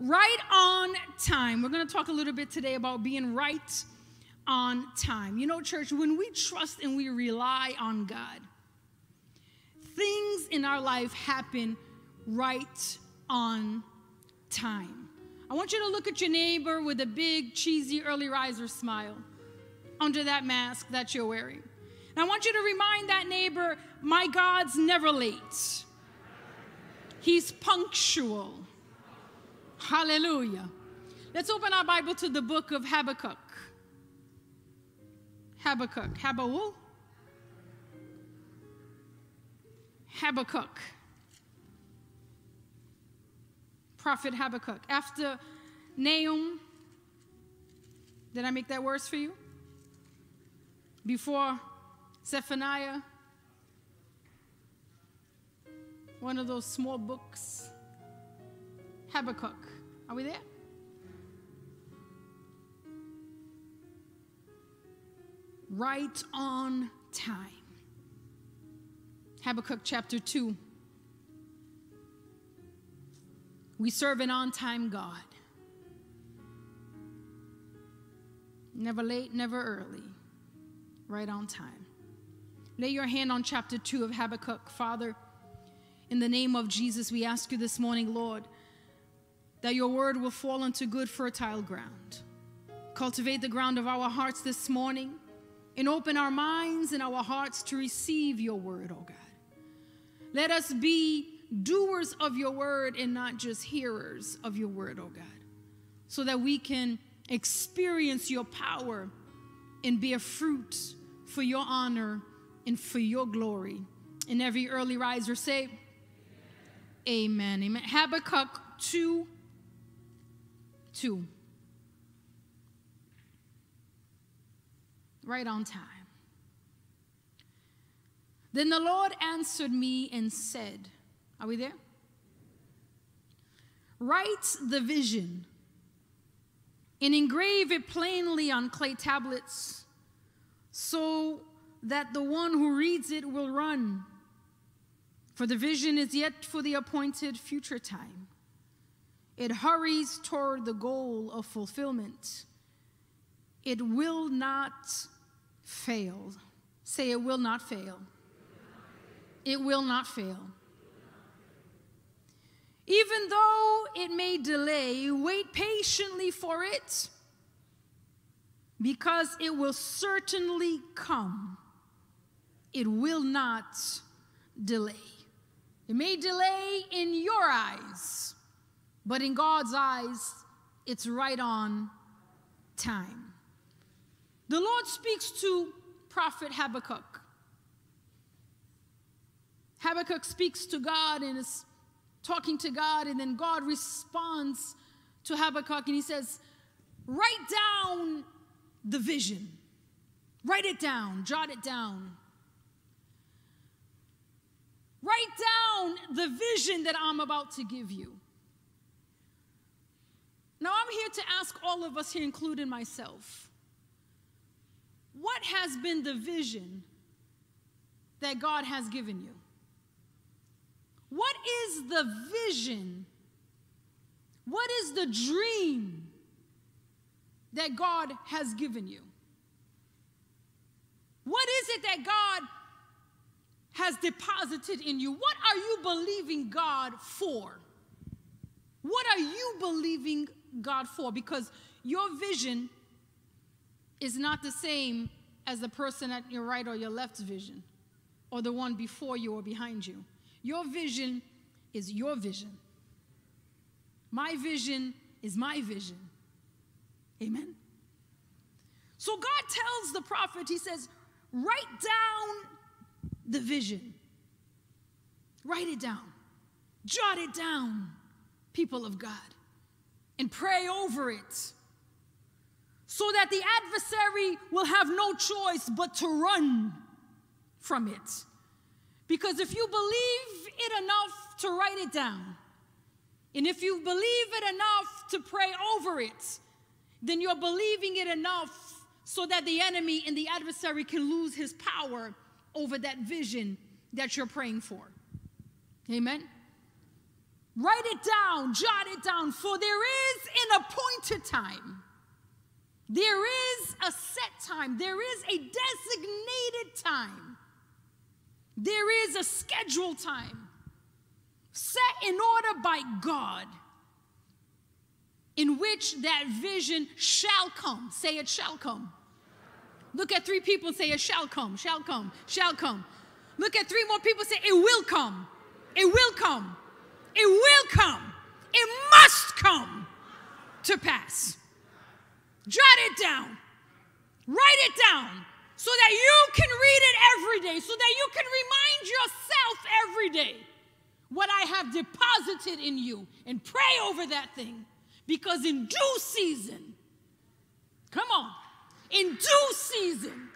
Right on time. We're going to talk a little bit today about being right on time. You know, church, when we trust and we rely on God, things in our life happen right on time. I want you to look at your neighbor with a big, cheesy early riser smile under that mask that you're wearing. And I want you to remind that neighbor, my God's never late. He's punctual. Hallelujah. Let's open our Bible to the book of Habakkuk. Habakkuk. Habakkuk. Habakkuk. Prophet Habakkuk. After Nahum, did I make that worse for you? Before Zephaniah, one of those small books. Habakkuk. Are we there? Right on time. Habakkuk chapter 2. We serve an on time God. Never late, never early. Right on time. Lay your hand on chapter 2 of Habakkuk. Father, in the name of Jesus, we ask you this morning, Lord, that your word will fall into good, fertile ground. Cultivate the ground of our hearts this morning and open our minds and our hearts to receive your word, oh God. Let us be doers of your word and not just hearers of your word, oh God, so that we can experience your power and bear fruit for your honor and for your glory. And every early riser say, Amen. Amen. Habakkuk 2 2. Right on time. Then the Lord answered me and said, Are we there? Write the vision and engrave it plainly on clay tablets so that the one who reads it will run. For the vision is yet for the appointed future time. It hurries toward the goal of fulfillment. It will not fail. Say, it will not fail. It will not fail. Even though it may delay, wait patiently for it because it will certainly come. It will not delay. It may delay in your eyes, but in God's eyes, it's right on time. The Lord speaks to prophet Habakkuk. Habakkuk speaks to God and is talking to God, and then God responds to Habakkuk and he says, Write down the vision. Write it down, jot it down. Write down the vision that I'm about to give you. Now, I'm here to ask all of us here, including myself, what has been the vision that God has given you? What is the vision? What is the dream that God has given you? What is it that God has deposited in you? What are you believing God for? What are you believing God for? Because your vision is not the same as the person at your right or your left's vision, or the one before you or behind you. Your vision is your vision. My vision is my vision. Amen. So God tells the prophet, He says, write down the vision. Write it down. Jot it down, people of God, and pray over it so that the adversary will have no choice but to run from it. Because if you believe it enough to write it down, and if you believe it enough to pray over it, then you're believing it enough so that the enemy and the adversary can lose his power over that vision that you're praying for. Amen. Write it down, jot it down, for there is an appointed time. There is a set time. There is a designated time. There is a scheduled time set in order by God in which that vision shall come. Say it shall come. Look at three people say it shall come, shall come, shall come. Look at three more people say it will come. It will come. It will come. It must come to pass. Jot it down. Write it down so that you can read it every day, so that you can remind yourself every day what I have deposited in you and pray over that thing. Because in due season, come on, in due season,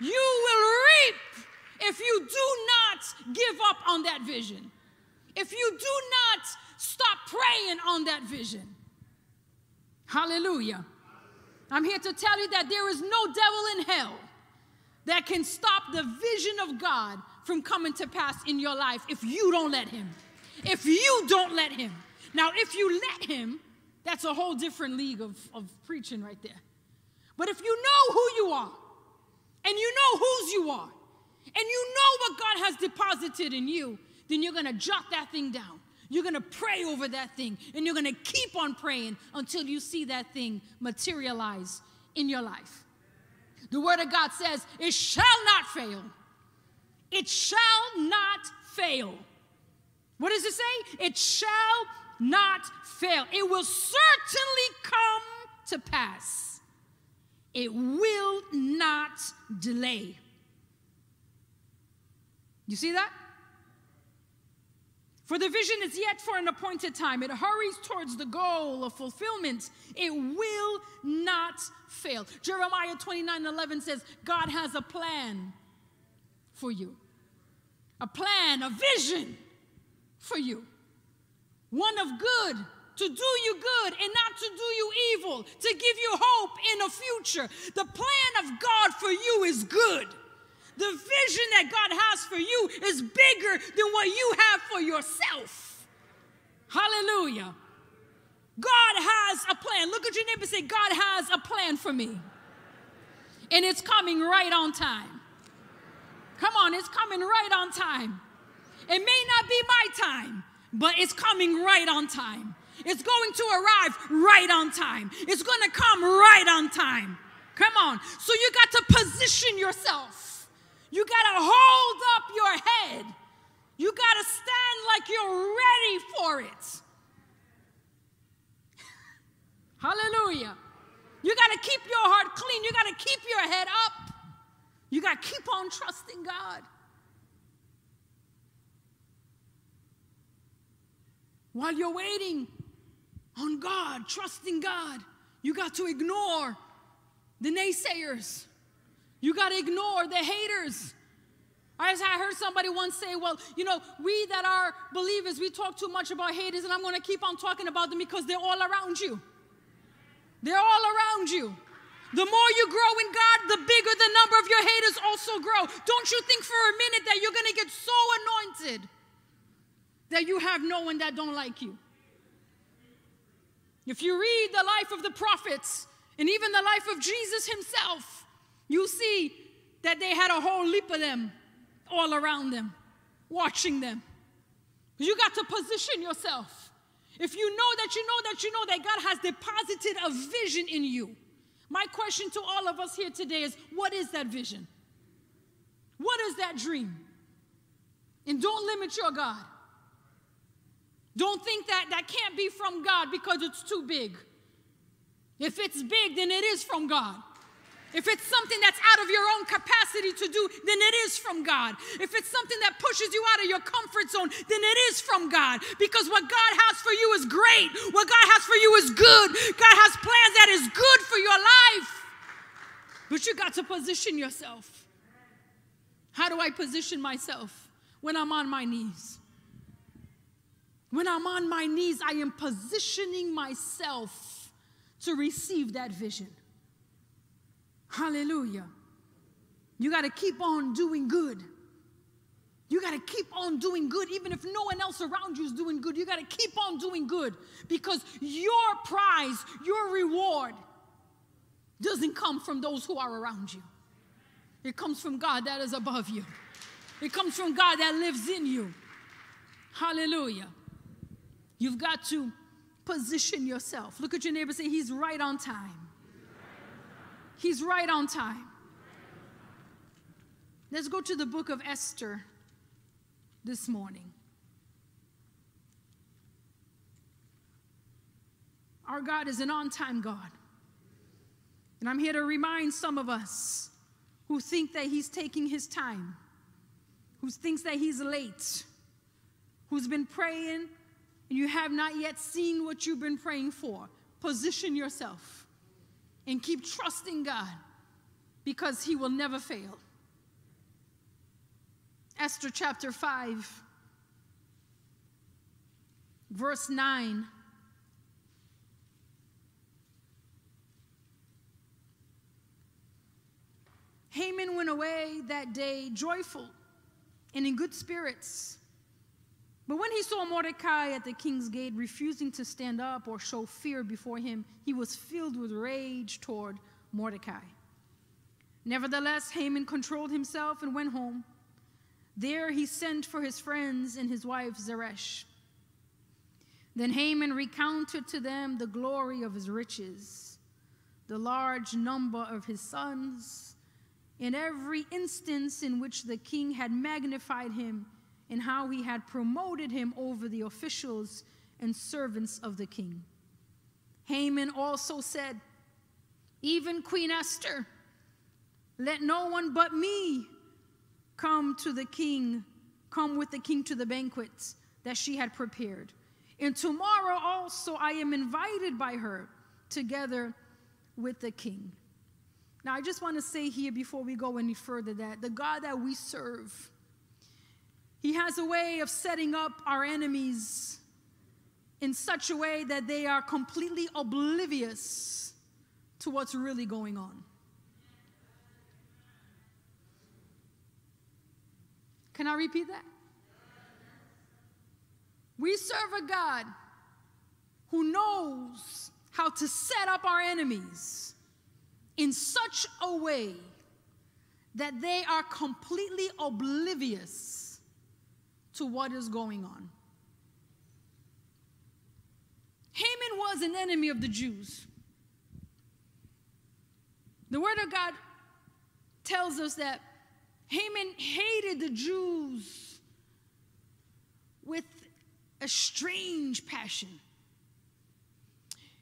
you will reap if you do not give up on that vision. If you do not stop praying on that vision. Hallelujah. I'm here to tell you that there is no devil in hell that can stop the vision of God from coming to pass in your life if you don't let him. If you don't let him. Now, if you let him, that's a whole different league of, of preaching right there. But if you know who you are, and you know whose you are, and you know what God has deposited in you, then you're gonna jot that thing down. You're to pray over that thing and you're to keep on praying until you see that thing materialize in your life. The Word of God says, It shall not fail. It shall not fail. What does it say? It shall not fail. It will certainly come to pass. It will not delay. You see that? For the vision is yet for an appointed time. It hurries towards the goal of fulfillment. It will not fail. Jeremiah 29 11 says, God has a plan for you, a plan, a vision for you, one of good. To do you good and not to do you evil, to give you hope in a future. The plan of God for you is good. The vision that God has for you is bigger than what you have for yourself. Hallelujah. God has a plan. Look at your neighbor say, God has a plan for me. And it's coming right on time. Come on, it's coming right on time. It may not be my time, but it's coming right on time. It's going to arrive right on time. It's going to come right on time. Come on. So you got to position yourself. You got to hold up your head. You got to stand like you're ready for it. Hallelujah. You got to keep your heart clean. You got to keep your head up. You got to keep on trusting God. While you're waiting on God, trusting God, you got to ignore the naysayers. You got to ignore the haters. I heard somebody once say, well, you know, we that are believers, we talk too much about haters, and I'm going to keep on talking about them because they're all around you. They're all around you. The more you grow in God, the bigger the number of your haters also grow. Don't you think for a minute that you're going to get so anointed that you have no one that don't like you. If you read the life of the prophets and even the life of Jesus himself, you see that they had a whole leap of them all around them, watching them. You got to position yourself. If you know that you know that you know that God has deposited a vision in you, my question to all of us here today is what is that vision? What is that dream? And don't limit your God. Don't think that that can't be from God because it's too big. If it's big, then it is from God. If it's something that's out of your own capacity to do, then it is from God. If it's something that pushes you out of your comfort zone, then it is from God. Because what God has for you is great. What God has for you is good. God has plans that is good for your life. But you got to position yourself. How do I position myself when I'm on my knees? When I'm on my knees, I am positioning myself to receive that vision. Hallelujah. You got to keep on doing good. You got to keep on doing good. Even if no one else around you is doing good, you got to keep on doing good because your prize, your reward, doesn't come from those who are around you. It comes from God that is above you, it comes from God that lives in you. Hallelujah. You've got to position yourself. Look at your neighbor say, He's right on time. He's right on time. Let's go to the book of Esther this morning. Our God is an on time God. And I'm here to remind some of us who think that He's taking His time, who thinks that He's late, who's been praying and you have not yet seen what you've been praying for. Position yourself and keep trusting God because He will never fail. Esther chapter 5, verse 9. Haman went away that day joyful and in good spirits. But when he saw Mordecai at the king's gate refusing to stand up or show fear before him, he was filled with rage toward Mordecai. Nevertheless, Haman controlled himself and went home. There he sent for his friends and his wife Zeresh. Then Haman recounted to them the glory of his riches, the large number of his sons, in every instance in which the king had magnified him, and how he had promoted him over the officials and servants of the king. Haman also said, Even Queen Esther, let no one but me come to the king, come with the king to the banquets that she had prepared. And tomorrow also I am invited by her together with the king. Now, I just want to say here before we go any further that the God that we serve, He has a way of setting up our enemies in such a way that they are completely oblivious to what's really going on. Can I repeat that? We serve a God who knows how to set up our enemies in such a way that they are completely oblivious to what is going on. Haman was an enemy of the Jews. The Word of God tells us that Haman hated the Jews with a strange passion.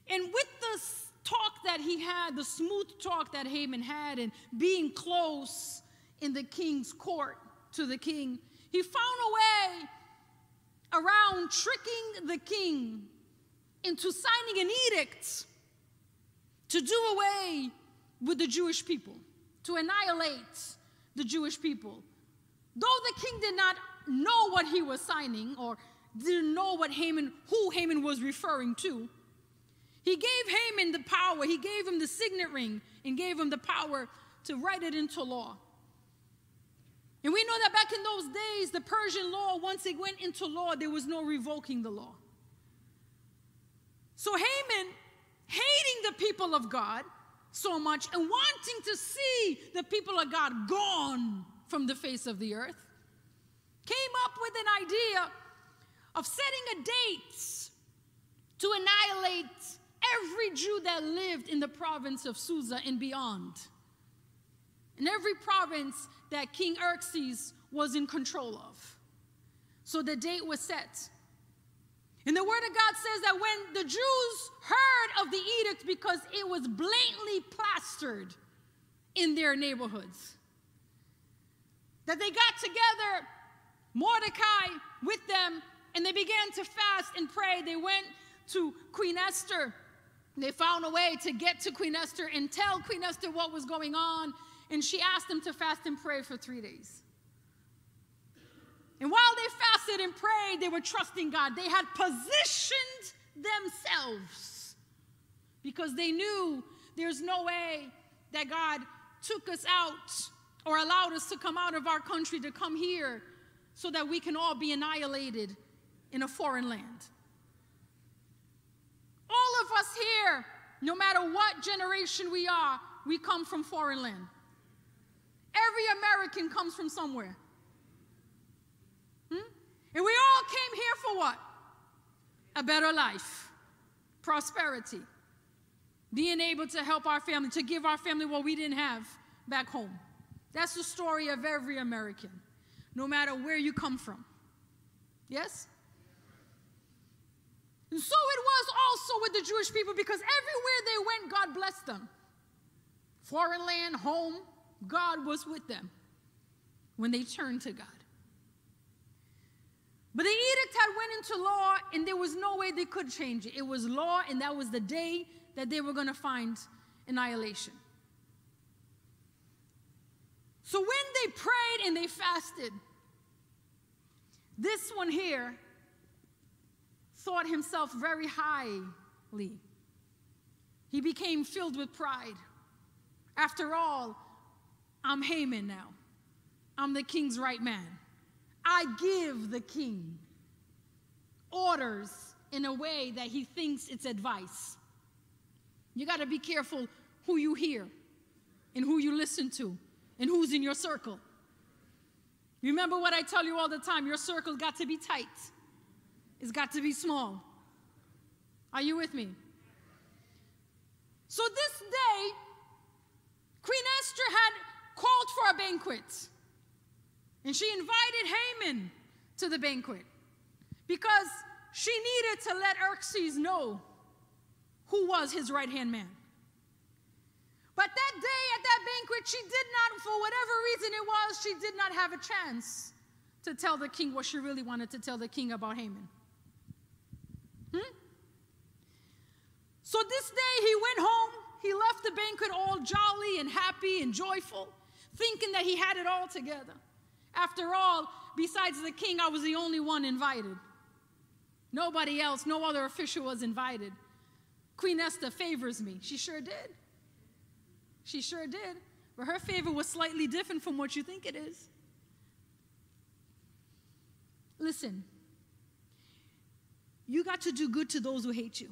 And with the talk that he had, the smooth talk that Haman had, and being close in the king's court to the king, he found a way around tricking the king into signing an edict to do away with the Jewish people, to annihilate the Jewish people. Though the king did not know what he was signing or didn't know what Haman, who Haman was referring to, he gave Haman the power, he gave him the signet ring and gave him the power to write it into law. And we know that back in those days, the Persian law, once it went into law, there was no revoking the law. So Haman, hating the people of God, so much and wanting to see the people of God gone from the face of the earth, came up with an idea of setting a date to annihilate every Jew that lived in the province of Susa and beyond. In every province that King Xerxes was in control of. So the date was set. And the Word of God says that when the Jews heard of the edict because it was blatantly plastered in their neighborhoods, that they got together, Mordecai with them, and they began to fast and pray. They went to Queen Esther. They found a way to get to Queen Esther and tell Queen Esther what was going on. And she asked them to fast and pray for three days. And while they fasted and prayed, they were trusting God. They had positioned themselves because they knew there's no way that God took us out or allowed us to come out of our country to come here so that we can all be annihilated in a foreign land. All of us here, no matter what generation we are, we come from foreign land. Every American comes from somewhere. Hmm? And we all came here for what? A better life, prosperity, being able to help our family, to give our family what we didn't have back home. That's the story of every American, no matter where you come from. Yes? And so it was also with the Jewish people because everywhere they went, God blessed them. Foreign land, home, God was with them when they turned to God. But the edict had went into law and there was no way they could change it. It was law and that was the day that they were going to find annihilation. So when they prayed and they fasted, this one here thought himself very highly. He became filled with pride. After all, I'm Haman now. I'm the king's right man. I give the king orders in a way that he thinks it's advice. You got to be careful who you hear and who you listen to and who's in your circle. Remember what I tell you all the time your circle got to be tight, it's got to be small. Are you with me? So this day, Queen Esther had called for a banquet. And she invited Haman to the banquet because she needed to let Xerxes know who was his right hand man. But that day at that banquet, she did not, for whatever reason it was, she did not have a chance to tell the king what she really wanted to tell the king about Haman. Hmm? So this day he went home. He left the banquet all jolly and happy and joyful, thinking that he had it all together. After all, besides the king, I was the only one invited. Nobody else, no other official was invited. Queen Esther favors me. She sure did. She sure did. But her favor was slightly different from what you think it is. Listen, you got to do good to those who hate you,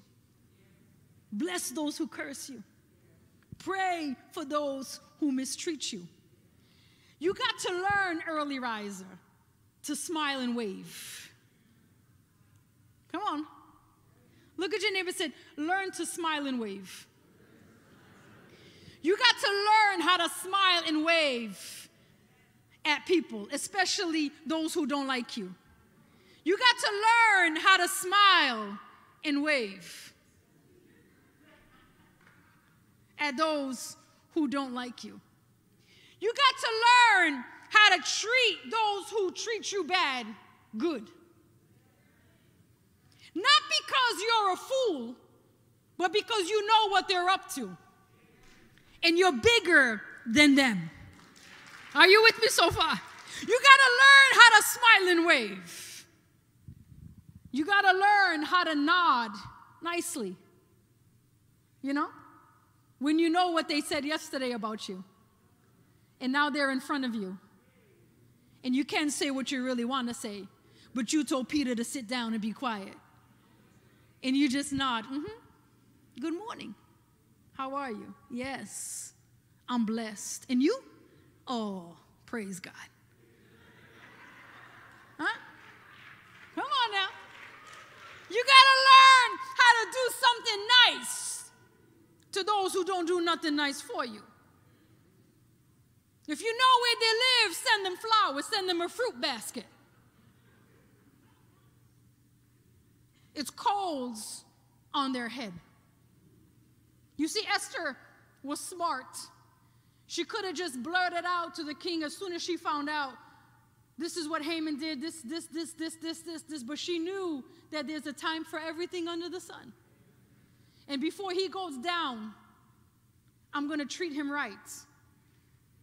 bless those who curse you, pray for those who mistreat you. You got to learn, early riser, to smile and wave. Come on. Look at your neighbor said, learn to smile and wave. You got to learn how to smile and wave at people, especially those who don't like you. You got to learn how to smile and wave at those who don't like you. You got to learn how to treat those who treat you bad good. Not because you're a fool, but because you know what they're up to. And you're bigger than them. Are you with me so far? You got to learn how to smile and wave. You got to learn how to nod nicely. You know? When you know what they said yesterday about you and now they're in front of you. And you can't say what you really want to say, but you told Peter to sit down and be quiet. And you just nod, mm-hmm. Good morning. How are you? Yes, I'm blessed. And you? Oh, praise God. Huh? Come on now. You got to learn how to do something nice to those who don't do nothing nice for you. If you know where they live, send them flowers, send them a fruit basket. It's coals on their head. You see, Esther was smart. She could have just blurted out to the king as soon as she found out this is what Haman did, this, this, this, this, this, this, this. But she knew that there's a time for everything under the sun. And before he goes down, I'm going to treat him right.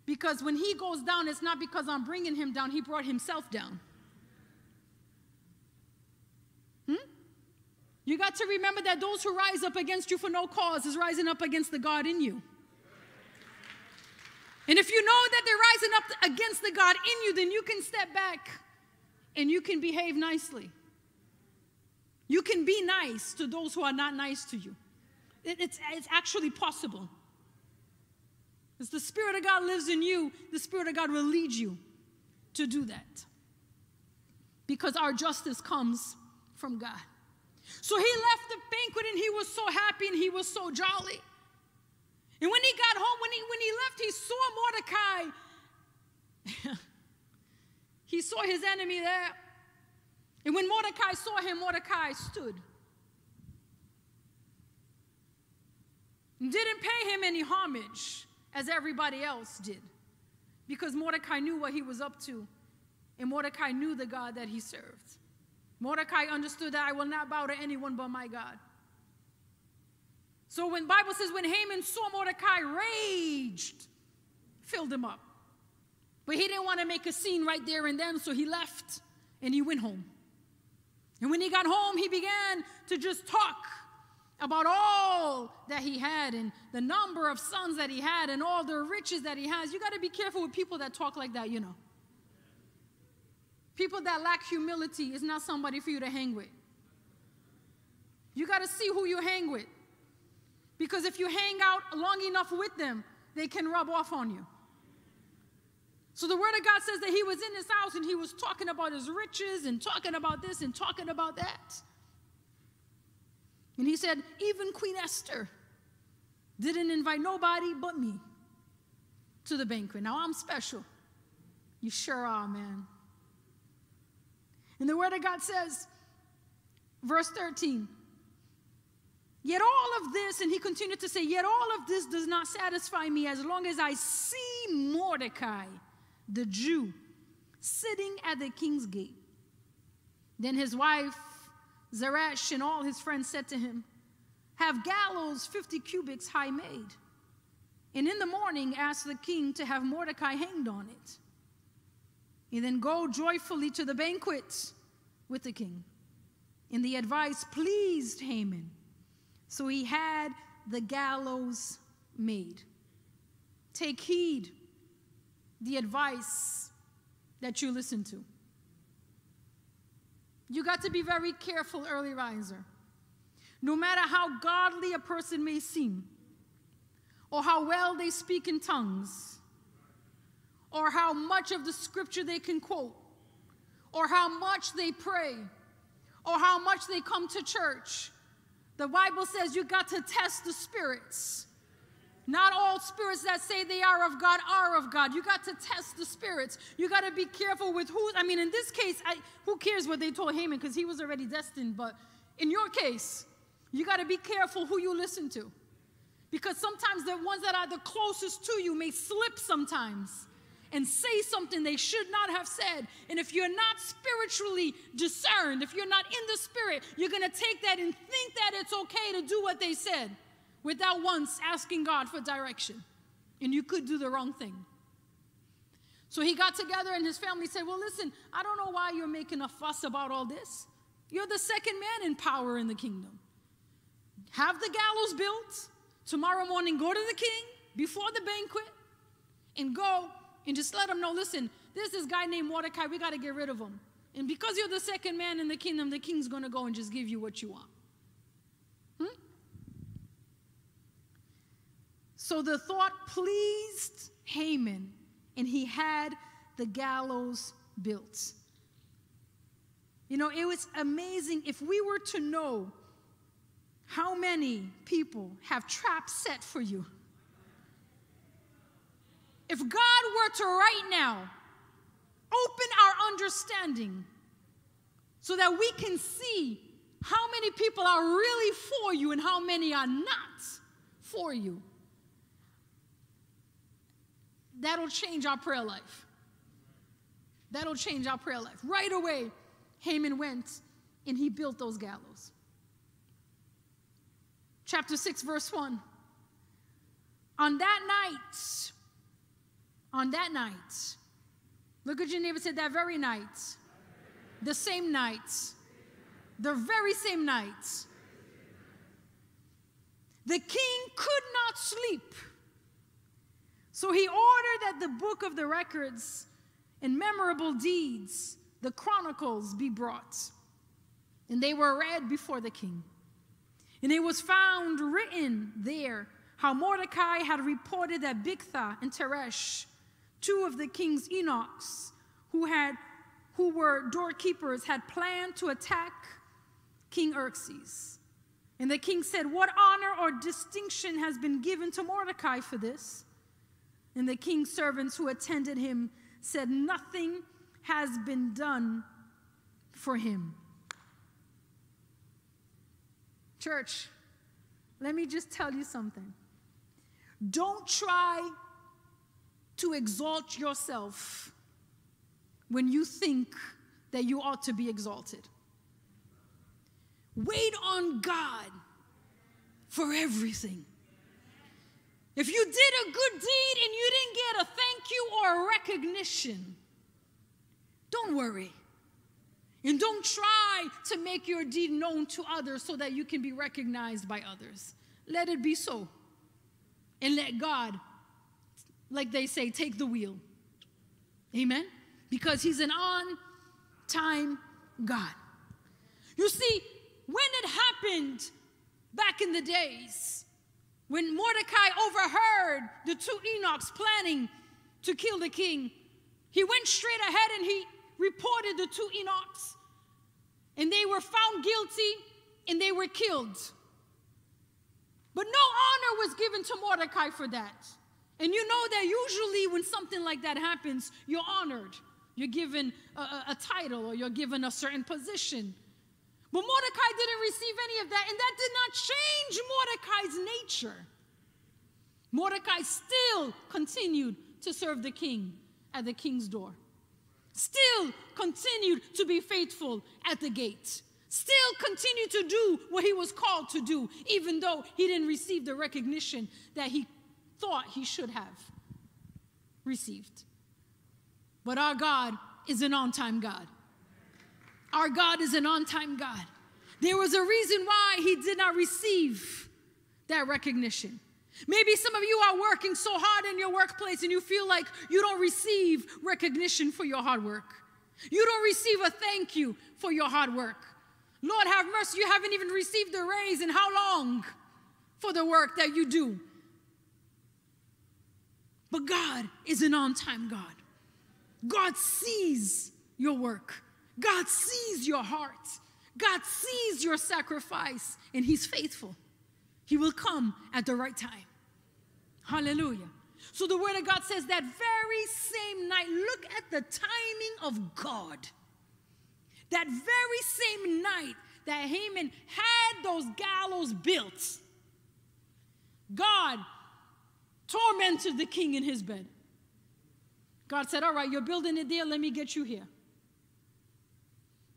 Because when he goes down, it's not because I'm bringing him down, he brought himself down. Hmm? You got to remember that those who rise up against you for no cause is rising up against the God in you. And if you know that they're rising up against the God in you, then you can step back and you can behave nicely. You can be nice to those who are not nice to you. It's, it's actually possible. As the Spirit of God lives in you, the Spirit of God will lead you to do that. Because our justice comes from God. So he left the banquet and he was so happy and he was so jolly. And when he got home, when he, when he left, he saw Mordecai. he saw his enemy there. And when Mordecai saw him, Mordecai stood. And didn't pay him any homage as everybody else did. Because Mordecai knew what he was up to. And Mordecai knew the God that he served. Mordecai understood that I will not bow to anyone but my God. So when Bible says when Haman saw Mordecai raged, filled him up. But he didn't want to make a scene right there and then, so he left and he went home. And when he got home, he began to just talk about all that he had and the number of sons that he had and all the riches that he has. You got to be careful with people that talk like that, you know. People that lack humility is not somebody for you to hang with. You got to see who you hang with. Because if you hang out long enough with them, they can rub off on you. So the word of God says that he was in his house and he was talking about his riches and talking about this and talking about that. And he said, even Queen Esther didn't invite nobody but me to the banquet. Now I'm special. You sure are, man. And the word of God says, verse 13, Yet all of this, and he continued to say, Yet all of this does not satisfy me as long as I see Mordecai, the Jew, sitting at the king's gate. Then his wife, Zeresh, and all his friends said to him, Have gallows 50 cubits high made. And in the morning ask the king to have Mordecai hanged on it. And then go joyfully to the banquet with the king. And the advice pleased Haman so he had the gallows made. Take heed the advice that you listen to. You got to be very careful, early riser. No matter how godly a person may seem, or how well they speak in tongues, or how much of the scripture they can quote, or how much they pray, or how much they come to church, the Bible says you got to test the spirits. Not all spirits that say they are of God are of God. You got to test the spirits. You got to be careful with who. I mean, in this case, I, who cares what they told Haman because he was already destined. But in your case, you got to be careful who you listen to. Because sometimes the ones that are the closest to you may slip sometimes and say something they should not have said. And if you're not spiritually discerned, if you're not in the spirit, you're going to take that and think that it's okay to do what they said without once asking God for direction. And you could do the wrong thing. So he got together and his family said, Well, listen, I don't know why you're making a fuss about all this. You're the second man in power in the kingdom. Have the gallows built. Tomorrow morning, go to the king before the banquet and go and just let him know listen, there's this guy named Mordecai, we got to get rid of him. And because you're the second man in the kingdom, the king's going to go and just give you what you want. So the thought pleased Haman, and he had the gallows built. You know, it was amazing if we were to know how many people have traps set for you. If God were to right now open our understanding so that we can see how many people are really for you and how many are not for you, that'll change our prayer life. That'll change our prayer life. Right away, Haman went and he built those gallows. Chapter 6, verse 1. On that night, on that night, look at your neighbor said that very night, the same night, the very same night, the king could not sleep. So he ordered that the book of the records and memorable deeds, the chronicles be brought. And they were read before the king. And it was found written there how Mordecai had reported that Bigtha and Teresh, two of the king's eunuchs, who had who were doorkeepers, had planned to attack King Xerxes. And the king said, What honor or distinction has been given to Mordecai for this? And the king's servants who attended him said, Nothing has been done for him. Church, let me just tell you something. Don't try to exalt yourself when you think that you ought to be exalted. Wait on God for everything. If you did a good deed and you didn't get a thank you or a recognition, don't worry. And don't try to make your deed known to others so that you can be recognized by others. Let it be so. And let God, like they say, take the wheel. Amen? Because He's an on time God. You see, when it happened back in the days, when Mordecai overheard the two eunuchs planning to kill the king, he went straight ahead and he reported the two eunuchs. and they were found guilty and they were killed. But no honor was given to Mordecai for that. And you know that usually when something like that happens, you're honored. You're given a, a, title or you're given a certain position. But Mordecai didn't receive any of that, and that did not change Mordecai's nature. Mordecai still continued to serve the king at the king's door still continued to be faithful at the gate, still continued to do what he was called to do, even though he didn't receive the recognition that he thought he should have received. But our God is an on time God. Our God is an on time God. There was a reason why he did not receive that recognition. Maybe some of you are working so hard in your workplace and you feel like you don't receive recognition for your hard work. You don't receive a thank you for your hard work. Lord, have mercy, you haven't even received a raise in how long for the work that you do? But God is an on time God. God sees your work, God sees your heart, God sees your sacrifice, and He's faithful. He will come at the right time. Hallelujah. So the word of God says that very same night, look at the timing of God. That very same night that Haman had those gallows built, God tormented the king in his bed. God said, All right, you're building it there, let me get you here.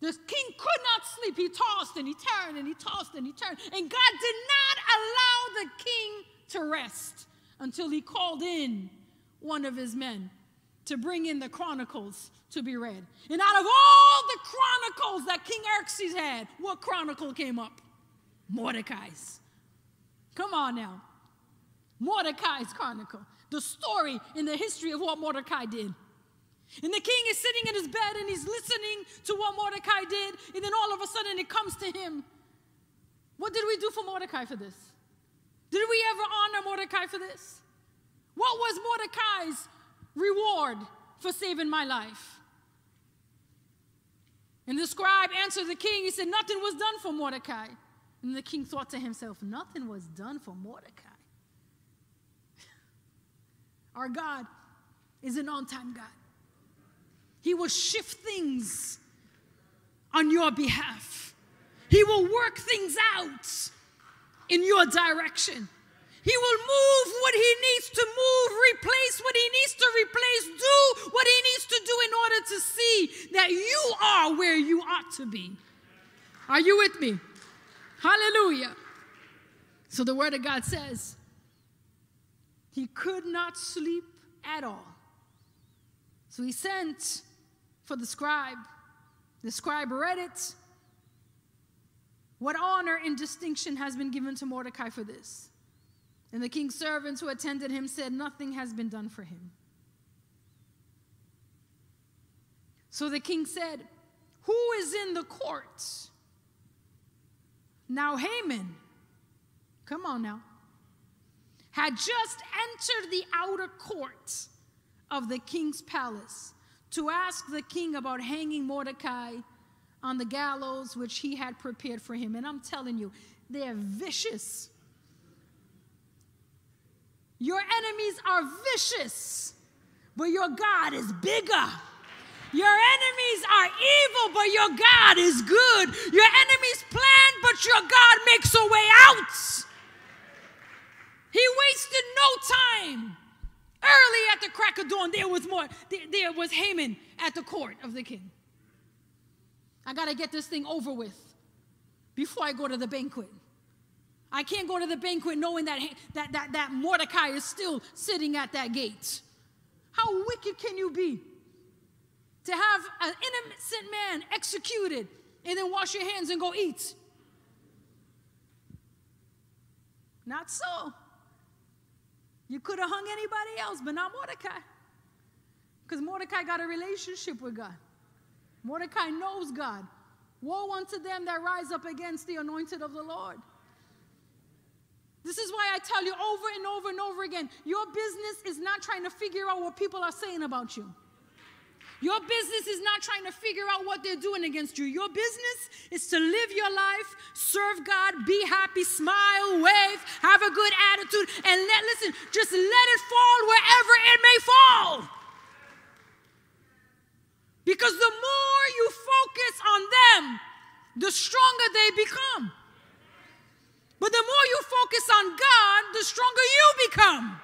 The king could not sleep. He tossed and he turned and he tossed and he turned. And God did not allow the king to rest until he called in one of his men to bring in the chronicles to be read. And out of all the chronicles that King Xerxes had, what chronicle came up? Mordecai's. Come on now. Mordecai's chronicle. The story in the history of what Mordecai did. And the king is sitting in his bed and he's listening to what Mordecai did. And then all of a sudden it comes to him. What did we do for Mordecai for this? Did we ever honor Mordecai for this? What was Mordecai's reward for saving my life? And the scribe answered the king. He said, Nothing was done for Mordecai. And the king thought to himself, Nothing was done for Mordecai. Our God is an on time God. He will shift things on your behalf, He will work things out in your direction. He will move what he needs to move, replace what he needs to replace, do what he needs to do in order to see that you are where you ought to be. Are you with me? Hallelujah. So the word of God says, he could not sleep at all. So he sent for the scribe. The scribe read it what honor and distinction has been given to Mordecai for this? And the king's servants who attended him said, Nothing has been done for him. So the king said, who is in the court? Now, Haman, come on now, had just entered the outer court of the king's palace to ask the king about hanging Mordecai on the gallows which he had prepared for him. And I'm telling you, they're vicious. Your enemies are vicious, but your God is bigger. Your enemies are evil, but your God is good. Your enemies plan, but your God makes a way out. He wasted no time. Early at the crack of dawn, there was more. There, there was Haman at the court of the king. I got to get this thing over with before I go to the banquet. I can't go to the banquet knowing that, that, that, that Mordecai is still sitting at that gate. How wicked can you be? To have an innocent man executed and then wash your hands and go eat. Not so. You could have hung anybody else, but not Mordecai. Because Mordecai got a relationship with God. Mordecai knows God. Woe unto them that rise up against the anointed of the Lord. This is why I tell you over and over and over again your business is not trying to figure out what people are saying about you. Your business is not trying to figure out what they're doing against you. Your business is to live your life, serve God, be happy, smile, wave, have a good attitude, and let, listen, just let it fall wherever it may fall. Because the more you focus on them, the stronger they become. But the more you focus on God, the stronger you become.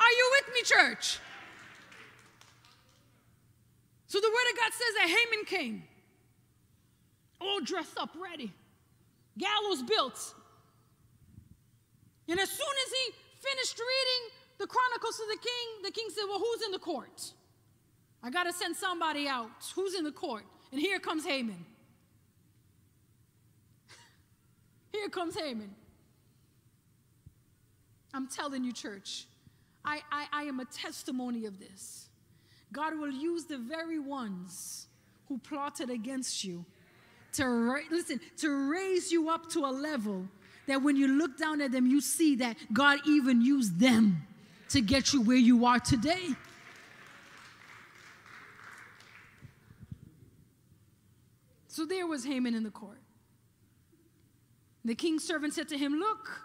Are you with me, church? So the word of God says that Haman came, all dressed up, ready, gallows built. And as soon as he finished reading the Chronicles to the king, the king said, Well, who's in the court? I got to send somebody out. Who's in the court? And here comes Haman. here comes Haman. I'm telling you, church, I, I, I am a testimony of this. God will use the very ones who plotted against you to ra- listen to raise you up to a level that when you look down at them you see that God even used them to get you where you are today. So there was Haman in the court. The king's servant said to him, Look,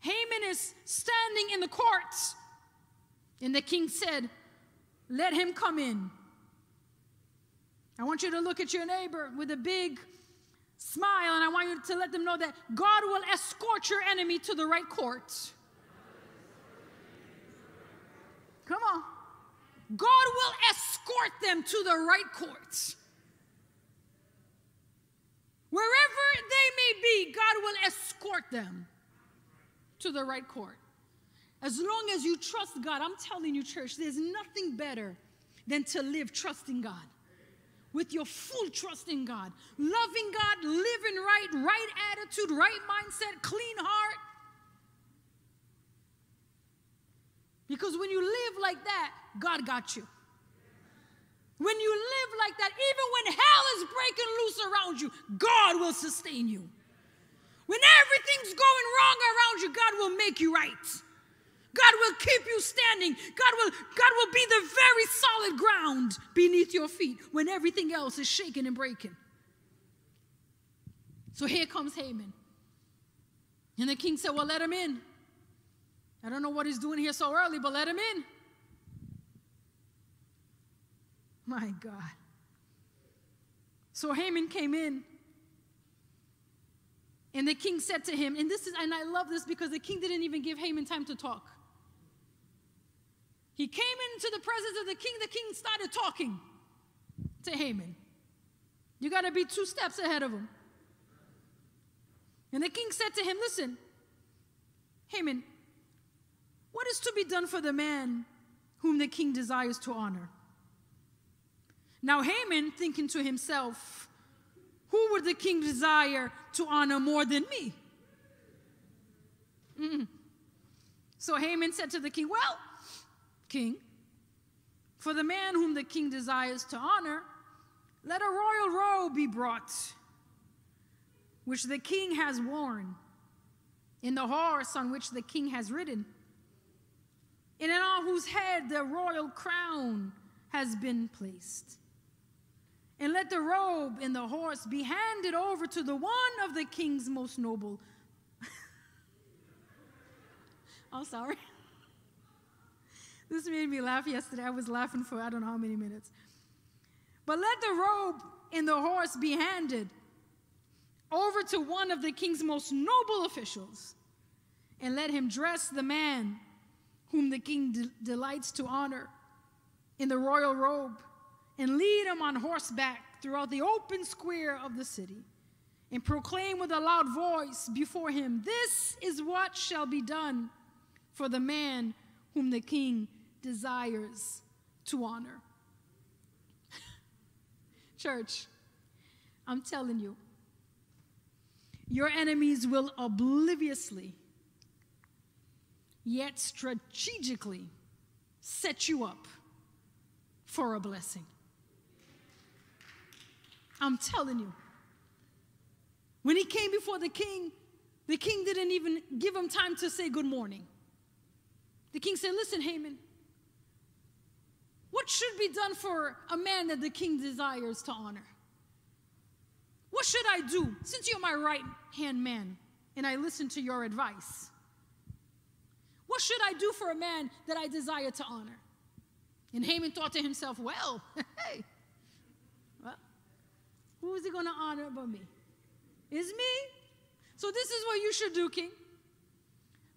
Haman is standing in the courts. And the king said, let him come in. I want you to look at your neighbor with a big smile, and I want you to let them know that God will escort your enemy to the right court. Come on. God will escort them to the right courts. Wherever they may be, God will escort them to the right court. As long as you trust God, I'm telling you, church, there's nothing better than to live trusting God. With your full trust in God, loving God, living right, right attitude, right mindset, clean heart. Because when you live like that, God got you. When you live like that, even when hell is breaking loose around you, God will sustain you. When everything's going wrong around you, God will make you right. God will keep you standing. God will, God will be the very solid ground beneath your feet when everything else is shaking and breaking. So here comes Haman. And the king said, Well, let him in. I don't know what he's doing here so early, but let him in. My God. So Haman came in. And the king said to him, and this is, and I love this because the king didn't even give Haman time to talk. He came into the presence of the king. The king started talking to Haman. You got to be two steps ahead of him. And the king said to him, Listen, Haman, what is to be done for the man whom the king desires to honor? Now, Haman, thinking to himself, Who would the king desire to honor more than me? Mm. So Haman said to the king, Well, king. For the man whom the king desires to honor, Let a royal robe be brought, which the king has worn, in the horse on which the king has ridden, and on whose head the royal crown has been placed. And let the robe and the horse be handed over to the one of the king's most noble. I'm sorry. This made me laugh yesterday. I was laughing for I don't know how many minutes. But let the robe and the horse be handed over to one of the king's most noble officials, and let him dress the man whom the king de- delights to honor in the royal robe, and lead him on horseback throughout the open square of the city, and proclaim with a loud voice before him, This is what shall be done for the man whom the king desires to honor. Church, I'm telling you, your enemies will obliviously, yet strategically, set you up for a blessing. I'm telling you. When he came before the king, the king didn't even give him time to say good morning. The king said, Listen, Haman, what should be done for a man that the king desires to honor? What should I do since you're my right hand man and I listen to your advice? What should I do for a man that I desire to honor? And Haman thought to himself, Well, hey, well, who is he going to honor but me? Is me? So this is what you should do, king.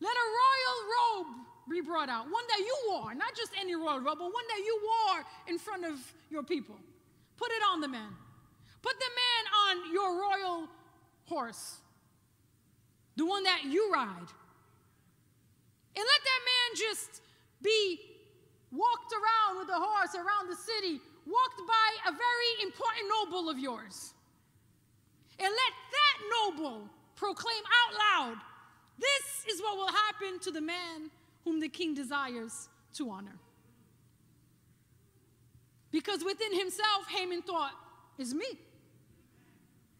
Let a royal be brought out. One that you wore, not just any royal robe, but one that you wore in front of your people. Put it on the man. Put the man on your royal horse, the one that you ride. And let that man just be walked around with the horse around the city, walked by a very important noble of yours. And let that noble proclaim out loud this is what will happen to the man whom the king desires to honor. Because within himself, Haman thought, it's me.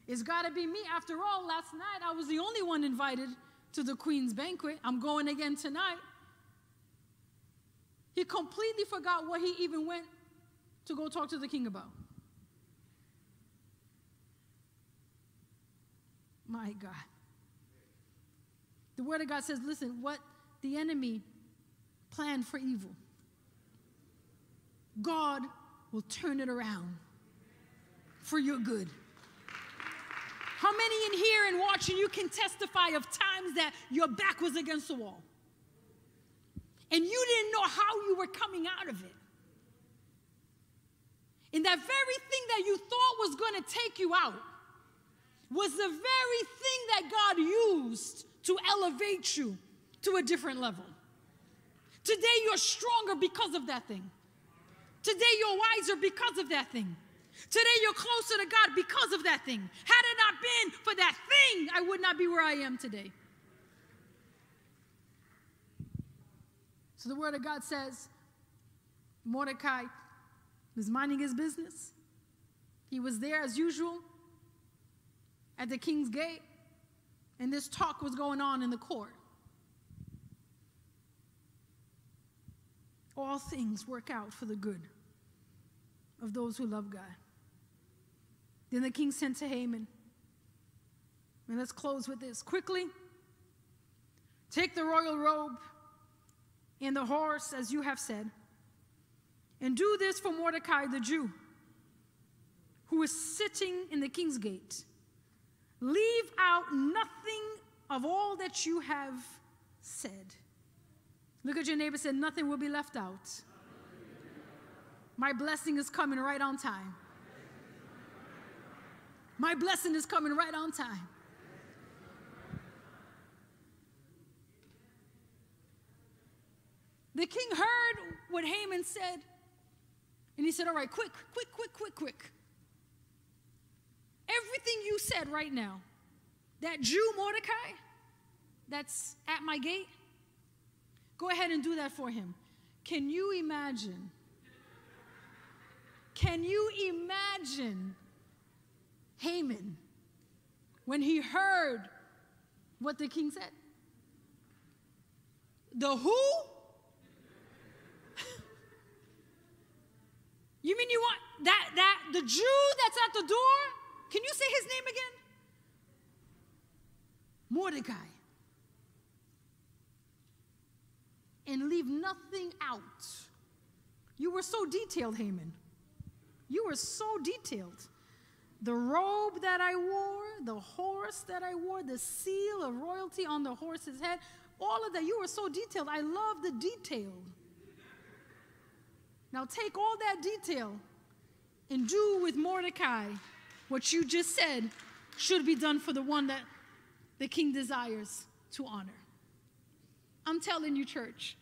It's got to be me. After all, last night I was the only one invited to the queen's banquet. I'm going again tonight. He completely forgot what he even went to go talk to the king about. My God. The word of God says, listen, what the enemy planned for evil, God will turn it around for your good. How many in here and watching you can testify of times that your back was against the wall and you didn't know how you were coming out of it? And that very thing that you thought was going to take you out was the very thing that God used to elevate you to a different level. Today you're stronger because of that thing. Today you're wiser because of that thing. Today you're closer to God because of that thing. Had it not been for that thing, I would not be where I am today. So the word of God says Mordecai was minding his business. He was there as usual at the king's gate, and this talk was going on in the court. All things work out for the good of those who love God. Then the king sent to Haman. And let's close with this. Quickly, take the royal robe and the horse, as you have said, and do this for Mordecai the Jew, who is sitting in the king's gate. Leave out nothing of all that you have said. Look at your neighbor said, Nothing will be left out. My blessing is coming right on time. My blessing is coming right on time. The king heard what Haman said, and he said, All right, quick, quick, quick, quick, quick. Everything you said right now, that Jew Mordecai that's at my gate, Go ahead and do that for him. Can you imagine? Can you imagine Haman when he heard what the king said? The who? you mean you want that that the Jew that's at the door? Can you say his name again? Mordecai. And leave nothing out. You were so detailed, Haman. You were so detailed. The robe that I wore, the horse that I wore, the seal of royalty on the horse's head, all of that. You were so detailed. I love the detail. Now take all that detail and do with Mordecai what you just said should be done for the one that the king desires to honor. I'm telling you, church,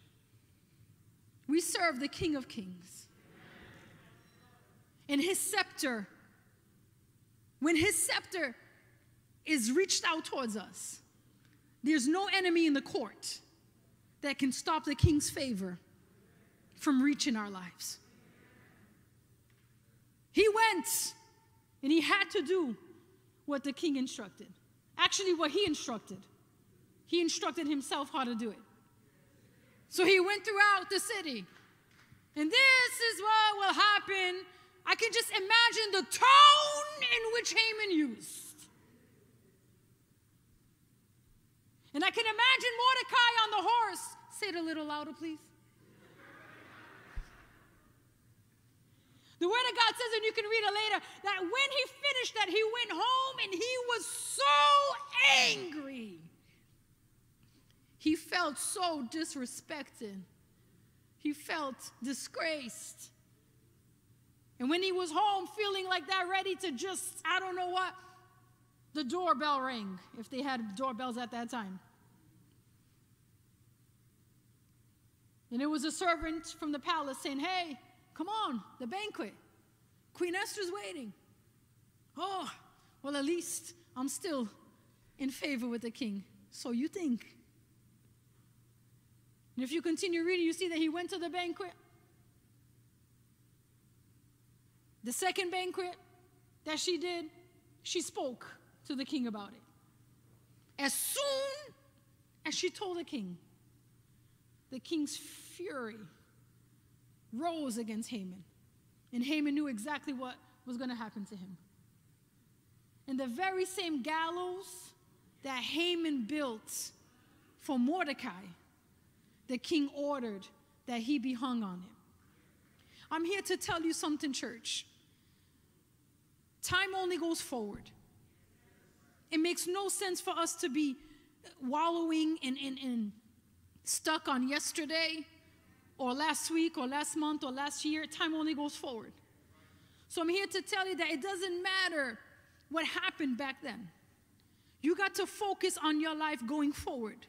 we serve the King of Kings. And his scepter, when his scepter is reached out towards us, there's no enemy in the court that can stop the king's favor from reaching our lives. He went and he had to do what the king instructed. Actually, what he instructed. He instructed himself how to do it. So he went throughout the city. And this is what will happen. I can just imagine the tone in which Haman used. And I can imagine Mordecai on the horse. Say it a little louder, please. The Word of God says, and you can read it later, that when he finished that, he went home and he was so angry. He felt so disrespected. He felt disgraced. And when he was home feeling like that, ready to just, I don't know what, the doorbell rang, if they had doorbells at that time. And it was a servant from the palace saying, Hey, come on, the banquet. Queen Esther's waiting. Oh, well, at least I'm still in favor with the king. So you think. And if you continue reading, you see that he went to the banquet. The second banquet that she did, she spoke to the king about it. As soon as she told the king, the king's fury rose against Haman. And Haman knew exactly what was going to happen to him. And the very same gallows that Haman built for Mordecai, the king ordered that he be hung on it. I'm here to tell you something, church. Time only goes forward. It makes no sense for us to be wallowing in, in, in stuck on yesterday or last week or last month or last year. Time only goes forward. So I'm here to tell you that it doesn't matter what happened back then. You got to focus on your life going forward.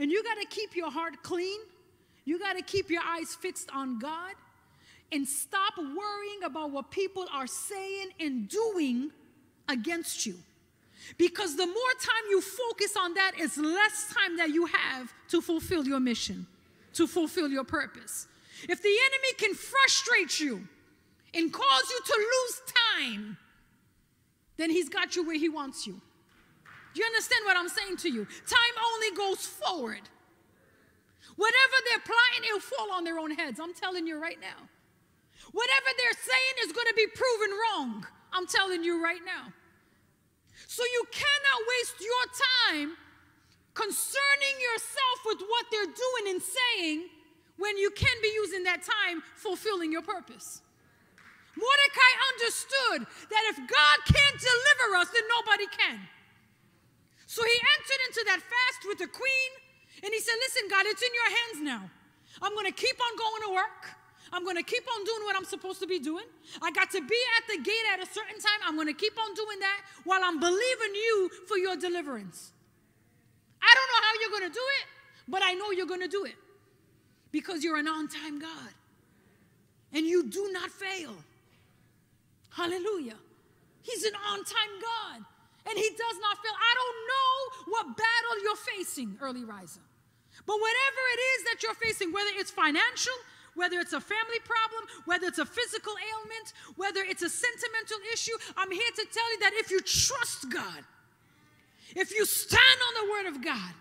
And you got to keep your heart clean. You got to keep your eyes fixed on God and stop worrying about what people are saying and doing against you. Because the more time you focus on that, it's less time that you have to fulfill your mission, to fulfill your purpose. If the enemy can frustrate you and cause you to lose time, then he's got you where he wants you. Do you understand what I'm saying to you? Time only goes forward. Whatever they're plotting, it'll fall on their own heads. I'm telling you right now. Whatever they're saying is going to be proven wrong. I'm telling you right now. So you cannot waste your time concerning yourself with what they're doing and saying when you can be using that time fulfilling your purpose. Mordecai understood that if God can't deliver us, then nobody can. So he entered into that fast with the queen and he said, Listen, God, it's in your hands now. I'm going to keep on going to work. I'm going to keep on doing what I'm supposed to be doing. I got to be at the gate at a certain time. I'm going to keep on doing that while I'm believing you for your deliverance. I don't know how you're going to do it, but I know you're going to do it because you're an on time God and you do not fail. Hallelujah. He's an on time God and he does not fail. I don't know what battle you're facing, early riser. But whatever it is that you're facing, whether it's financial, whether it's a family problem, whether it's a physical ailment, whether it's a sentimental issue, I'm here to tell you that if you trust God, if you stand on the Word of God,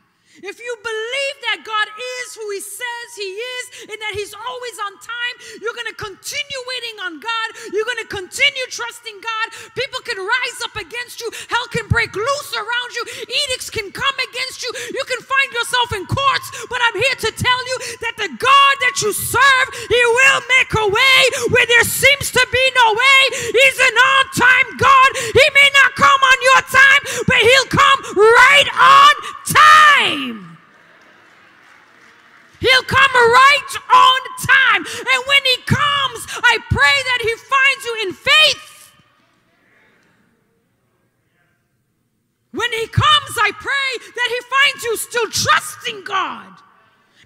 if you believe that God is who He says He is and that He's always on time, you're going to continue waiting on God. You're going to continue trusting God. People can rise up against you, hell can break loose around you, edicts can come against you. You can find yourself in courts, but I'm here to tell you that the God that you serve, He will make a way where there seems to be no way. He's an on time God. He may not come on your time, but He'll come right on time time. He'll come right on time. And when he comes, I pray that he finds you in faith. When he comes, I pray that he finds you still trusting God.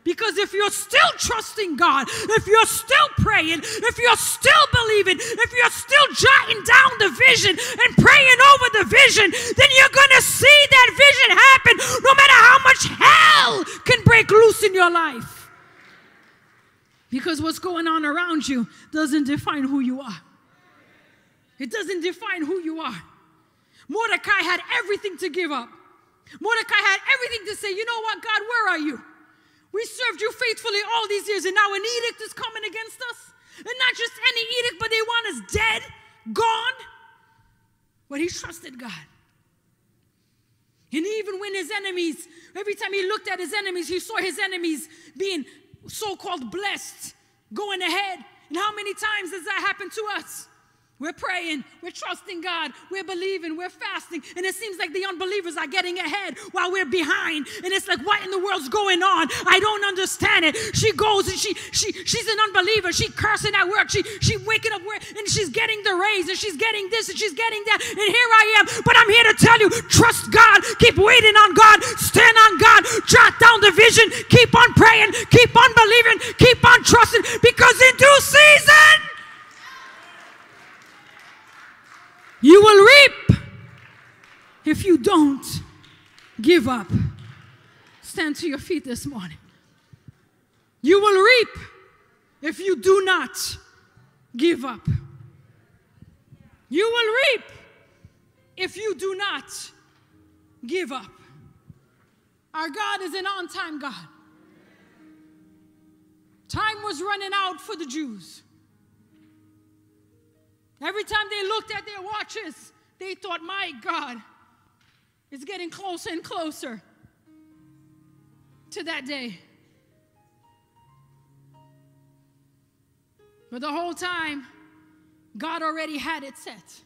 Because if you're still trusting God, if you're still praying, if you're still believing, if you're still jotting down the vision and praying over the vision, then you're going to see that vision happen no matter how much hell can break loose in your life. Because what's going on around you doesn't define who you are. It doesn't define who you are. Mordecai had everything to give up. Mordecai had everything to say, you know what, God, where are you? We served you faithfully all these years, and now an edict is coming against us. And not just any edict, but they want us dead, gone. But he trusted God. And even when his enemies, every time he looked at his enemies, he saw his enemies being so called blessed, going ahead. And how many times does that happen to us? We're praying, we're trusting God, we're believing, we're fasting, and it seems like the unbelievers are getting ahead while we're behind. And it's like, what in the world's going on? I don't understand it. She goes and she she she's an unbeliever. She cursing at work. She she waking up work and she's getting the raise and she's getting this and she's getting that. And here I am. But I'm here to tell you, trust God, keep waiting on God, stand on God, jot down the vision, keep on praying, keep on believing, keep on trusting, because in due season. You will reap if you don't give up. Stand to your feet this morning. You will reap if you do not give up. You will reap if you do not give up. Our God is an on time God. Time was running out for the Jews. Every time they looked at their watches, they thought, my God, it's getting closer and closer to that day. But the whole time, God already had it set.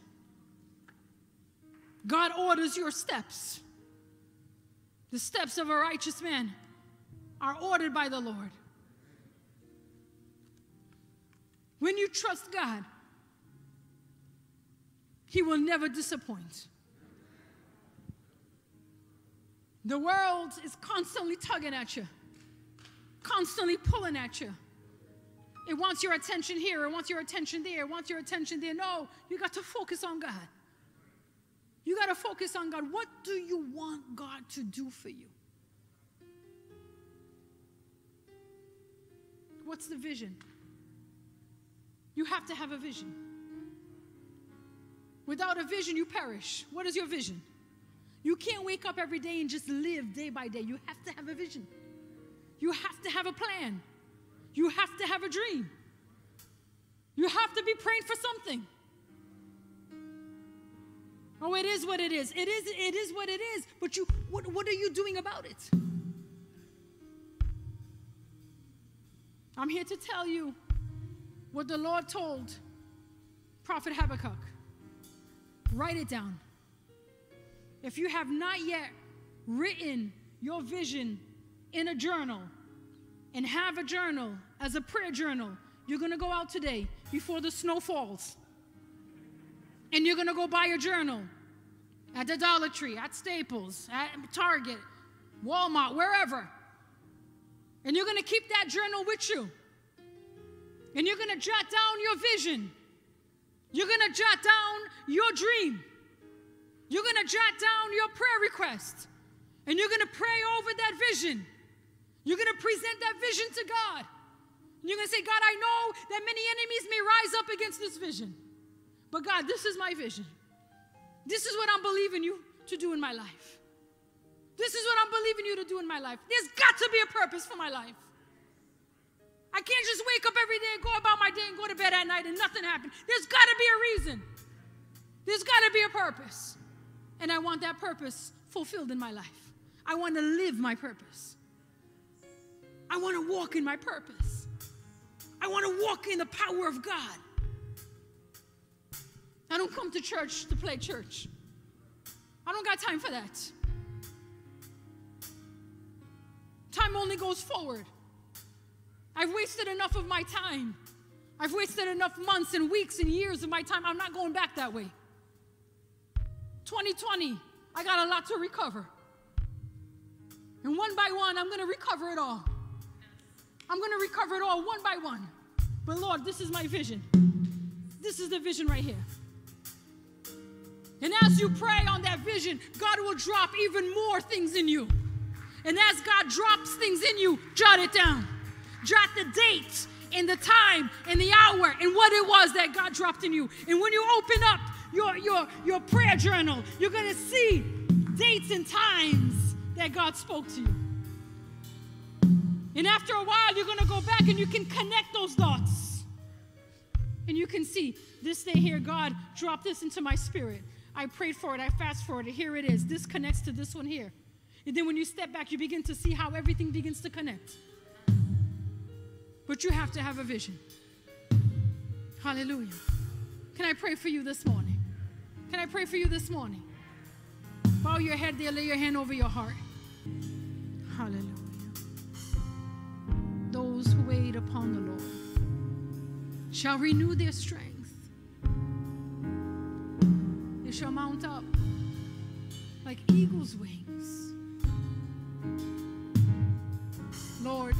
God orders your steps. The steps of a righteous man are ordered by the Lord. When you trust God, he will never disappoint. The world is constantly tugging at you, constantly pulling at you. It wants your attention here, it wants your attention there, it wants your attention there. No, you got to focus on God. You got to focus on God. What do you want God to do for you? What's the vision? You have to have a vision. Without a vision, you perish. What is your vision? You can't wake up every day and just live day by day. You have to have a vision. You have to have a plan. You have to have a dream. You have to be praying for something. Oh, it is what it is. It is it is what it is. But you what, what are you doing about it? I'm here to tell you what the Lord told Prophet Habakkuk. Write it down. If you have not yet written your vision in a journal and have a journal as a prayer journal, you're going to go out today before the snow falls. And you're going to go buy a journal at the Dollar Tree, at Staples, at Target, Walmart, wherever. And you're going to keep that journal with you. And you're going to jot down your vision. You're going to jot down your dream. You're going to jot down your prayer request. And you're going to pray over that vision. You're going to present that vision to God. You're going to say, God, I know that many enemies may rise up against this vision. But God, this is my vision. This is what I'm believing you to do in my life. This is what I'm believing you to do in my life. There's got to be a purpose for my life. I can't just wake up every day and go about my day and go to bed at night and nothing happen. There's got to be a reason. There's got to be a purpose. And I want that purpose fulfilled in my life. I want to live my purpose. I want to walk in my purpose. I want to walk in the power of God. I don't come to church to play church. I don't got time for that. Time only goes forward. I've wasted enough of my time. I've wasted enough months and weeks and years of my time. I'm not going back that way. 2020, I got a lot to recover. And one by one, I'm going to recover it all. I'm going to recover it all one by one. But Lord, this is my vision. This is the vision right here. And as you pray on that vision, God will drop even more things in you. And as God drops things in you, jot it down. Jot the date and the time and the hour and what it was that God dropped in you. And when you open up your, your, your prayer journal, you're going to see dates and times that God spoke to you. And after a while, you're going to go back and you can connect those dots. And you can see this day here, God dropped this into my spirit. I prayed for it, I fast for it, here it is. This connects to this one here. And then when you step back, you begin to see how everything begins to connect. But you have to have a vision. Hallelujah. Can I pray for you this morning? Can I pray for you this morning? Bow your head there, lay your hand over your heart. Hallelujah. Those who wait upon the Lord shall renew their strength. They shall mount up like eagle's wings. Lord,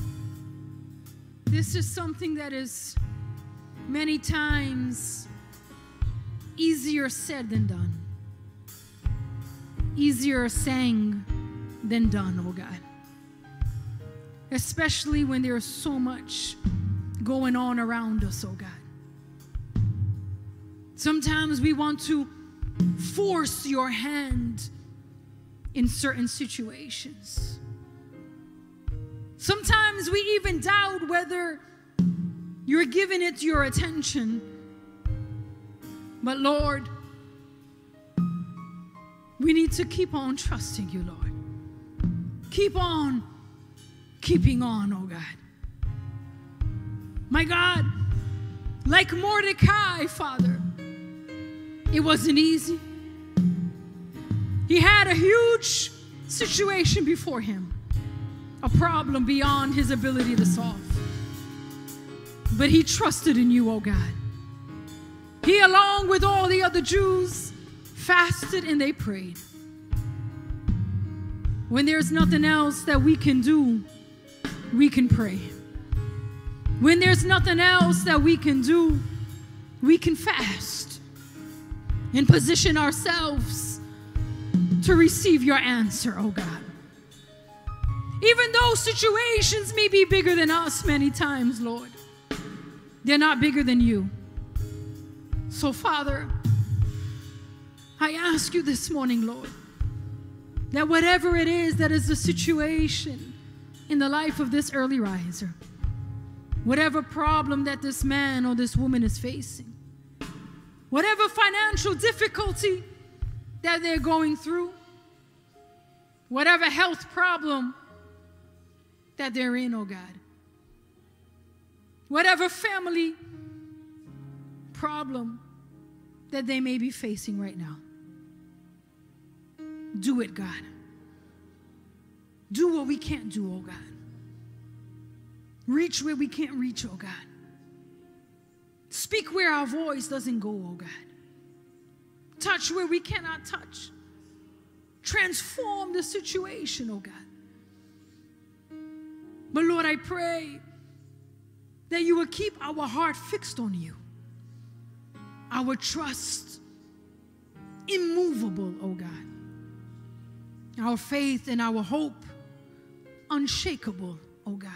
this is something that is many times easier said than done, easier sang than done, oh God. Especially when there's so much going on around us, oh God. Sometimes we want to force your hand in certain situations. Sometimes we even doubt whether you're giving it your attention. But Lord, we need to keep on trusting you, Lord. Keep on keeping on, oh God. My God, like Mordecai, Father, it wasn't easy. He had a huge situation before him a problem beyond his ability to solve. But he trusted in you, oh God. He, along with all the other Jews, fasted and they prayed. When there's nothing else that we can do, we can pray. When there's nothing else that we can do, we can fast and position ourselves to receive your answer, oh God. Even though situations may be bigger than us many times, Lord, they're not bigger than you. So, Father, I ask you this morning, Lord, that whatever it is that is the situation in the life of this early riser, whatever problem that this man or this woman is facing, whatever financial difficulty that they're going through, whatever health problem that they're in, oh God. Whatever family problem that they may be facing right now, do it, God. Do what we can't do, oh God. Reach where we can't reach, oh God. Speak where our voice doesn't go, oh God. Touch where we cannot touch. Transform the situation, oh God. But Lord, I pray that you will keep our heart fixed on you, our trust immovable, oh God, our faith and our hope unshakable, oh God.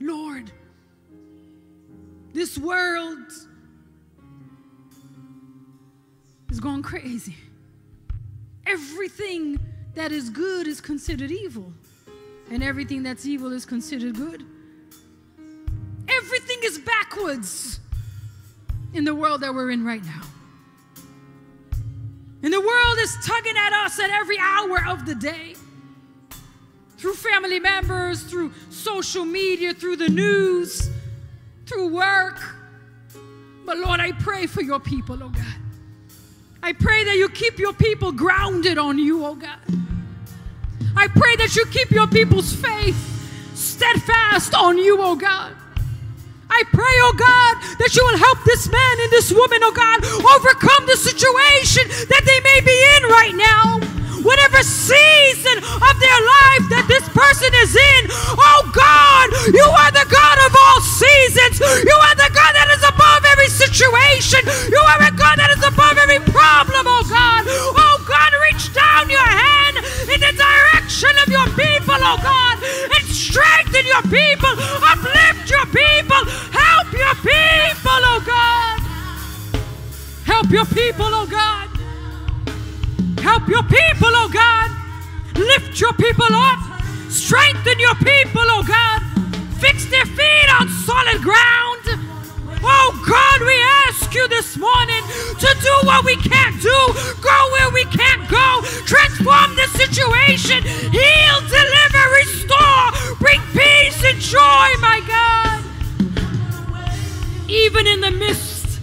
Lord, this world is going crazy. Everything that is good is considered evil, and everything that's evil is considered good. Everything is backwards in the world that we're in right now. And the world is tugging at us at every hour of the day through family members, through social media, through the news, through work. But Lord, I pray for your people, oh God. I pray that you keep your people grounded on you, oh God. I pray that you keep your people's faith steadfast on you, oh God. I pray, oh God, that you will help this man and this woman, oh God, overcome the situation that they may be in right now whatever season of their life that this person is in. Oh God, you are the God of all seasons. You are the God that every situation. You are a God that is above every problem, oh God. Oh God, reach down your hand in the direction of your people, oh God, and strengthen your people, uplift your people, help your people, oh God. Help your people, oh God. Help your people, oh God. Lift your people up. Strengthen your people, oh God. Fix their feet on solid ground. Oh God, we ask you this morning to do what we can't do, go where we can't go, transform the situation, heal, deliver, restore, bring peace and joy, my God. Even in the midst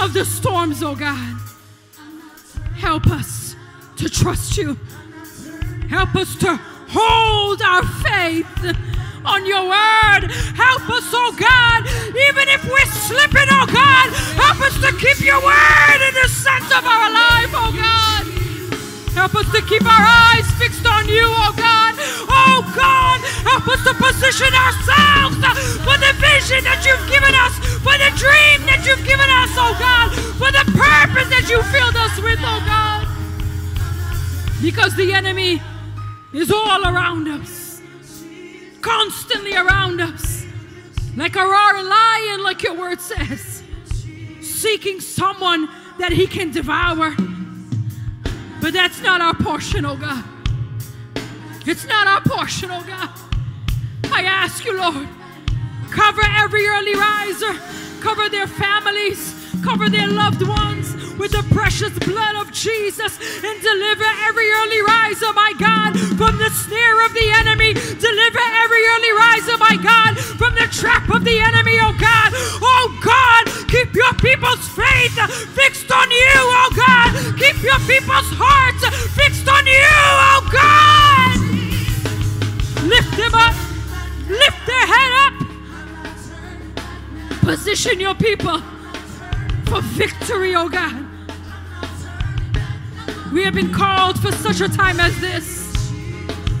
of the storms, oh God. Help us to trust you. Help us to hold our faith on your word. Help us, oh God, even if we're slipping, oh God, help us to keep your word in the center of our life, oh God. Help us to keep our eyes fixed on you, oh God. Oh God, help us to position ourselves for the vision that you've given us, for the dream that you've given us, oh God, for the purpose that you filled us with, oh God. Because the enemy is all around us, constantly around us, like a roaring lion, like your word says, seeking someone that he can devour. But that's not our portion, oh God. It's not our portion, oh God. I ask you, Lord, cover every early riser, cover their families, cover their loved ones with the precious blood of Jesus and deliver every early riser, my God, from the snare of the enemy. Deliver every early riser, my God, from the trap of the enemy, oh God. Oh God, keep your people's faith fixed on you, oh God. Keep your people's hearts fixed on you, oh God. Lift them up, lift their head up. Position your people for victory, oh God. We have been called for such a time as this.